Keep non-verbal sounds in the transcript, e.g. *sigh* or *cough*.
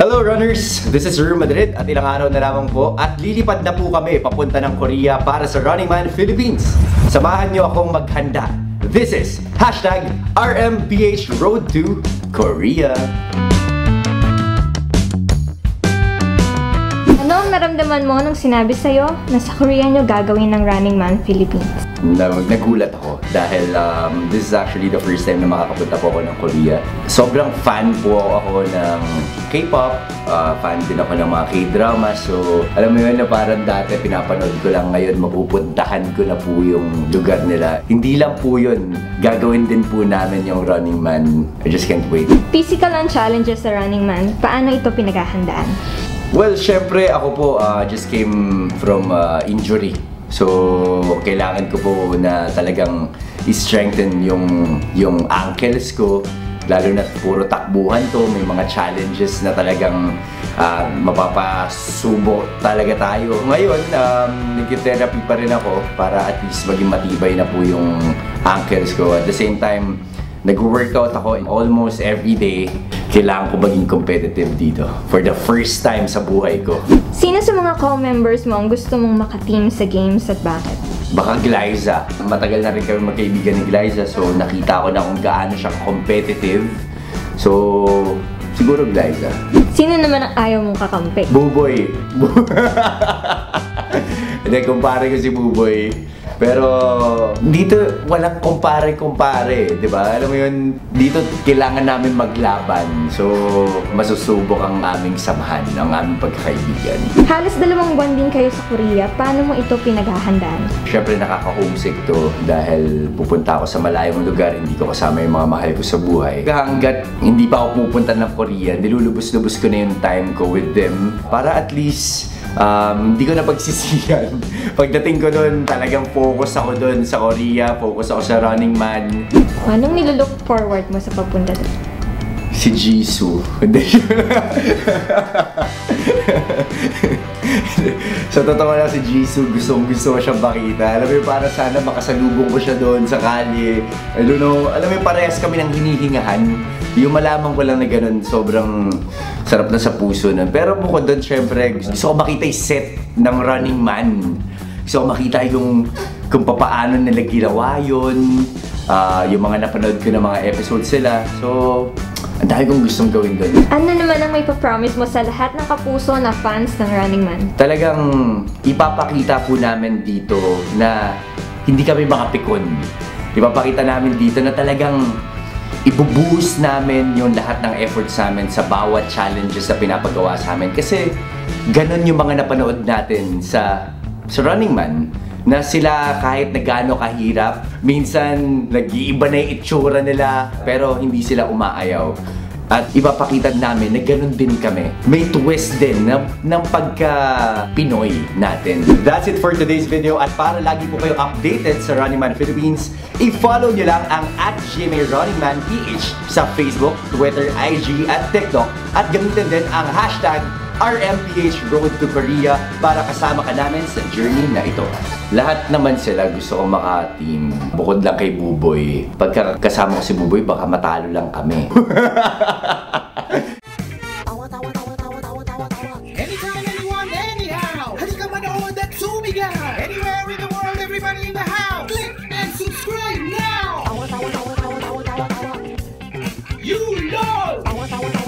Hello runners! This is Rue Madrid at ilang araw na lamang po at lilipad na po kami papunta ng Korea para sa Running Man Philippines. Samahan niyo akong maghanda. This is hashtag RMPH Road to Korea. Naramdaman mo nung sinabi sa'yo na sa Korea nyo gagawin ng Running Man Philippines? na nagulat ako dahil um, this is actually the first time na makakapunta po ako ng Korea. Sobrang fan po ako ng K-pop, uh, fan din ako ng mga K-drama. So, alam mo yun na parang dati pinapanood ko lang ngayon, mapupuntahan ko na po yung lugar nila. Hindi lang po yun, gagawin din po namin yung Running Man. I just can't wait. Physical ang challenges sa Running Man, paano ito pinaghahandaan? Well, syempre ako po uh, just came from uh, injury. So, kailangan ko po na talagang i-strengthen yung, yung ankles ko. Lalo na puro takbuhan to, may mga challenges na talagang uh, mapapasubo talaga tayo. Ngayon, um, nag-therapy pa rin ako para at least maging matibay na po yung ankles ko. At the same time, nag-workout ako almost every day. Kailangan ko maging competitive dito for the first time sa buhay ko. Sino sa mga co-members mo ang gusto mong makateam sa games at bakit? Baka Glyza. Matagal na rin kami magkaibigan ni Glyza so nakita ko na kung gaano siya competitive. So, siguro Glyza. Sino naman ang ayaw mong kakampi? Buboy. *laughs* Hindi, kumpare ko si Buboy. Pero dito walang kumpare-kumpare, 'di ba? Alam mo 'yun, dito kailangan namin maglaban. So masusubok ang aming samahan, ang aming pagkakaibigan. Halos dalawang buwan din kayo sa Korea, paano mo ito pinaghahandaan? Siyempre nakaka-homesick to dahil pupunta ako sa malayong lugar, hindi ko kasama yung mga mahal ko sa buhay. Hanggat hindi pa ako pupunta ng Korea, nilulubos-lubos ko na yung time ko with them para at least um, hindi ko na pagsisiyan. *laughs* Pagdating ko doon, talagang focus ako doon sa Korea, focus ako sa Running Man. Anong nilulook forward mo sa pagpunta doon? Si Jisoo. Hindi. *laughs* sa totoo lang si Jisoo, gustong gusto ko siyang makita. Alam mo yung para sana makasalubong ko siya doon sa kalye. I don't know, alam mo yung parehas kami ng hinihingahan. Yung malaman ko lang na ganun, sobrang sarap na sa puso nun. Pero bukod doon, syempre, gusto ko makita yung set ng Running Man. Gusto ko makita yung kung papaano nila ginawa yun. Ah, yung mga napanood ko ng mga episodes sila. So, ang dami kong gustong gawin doon. Ano naman ang may papromise mo sa lahat ng kapuso na fans ng Running Man? Talagang ipapakita po namin dito na hindi kami mga pikon. Ipapakita namin dito na talagang ibubuhos namin yung lahat ng efforts namin sa bawat challenges na pinapagawa sa amin. Kasi ganun yung mga napanood natin sa, sa Running Man na sila kahit na gaano kahirap, minsan nag-iiba na yung itsura nila pero hindi sila umaayaw. At ipapakita namin na ganun din kami. May twist din na, ng pagka-Pinoy natin. That's it for today's video. At para lagi po kayo updated sa Running Man Philippines, i-follow nyo lang ang at GMA Running Man PH sa Facebook, Twitter, IG, at TikTok. At gamitin din ang hashtag RMPH Road to Korea para kasama ka namin sa journey na ito. Lahat naman sila gusto kong maka-team. Bukod lang kay Buboy. Pagka kasama ko si Buboy, baka matalo lang kami. You know!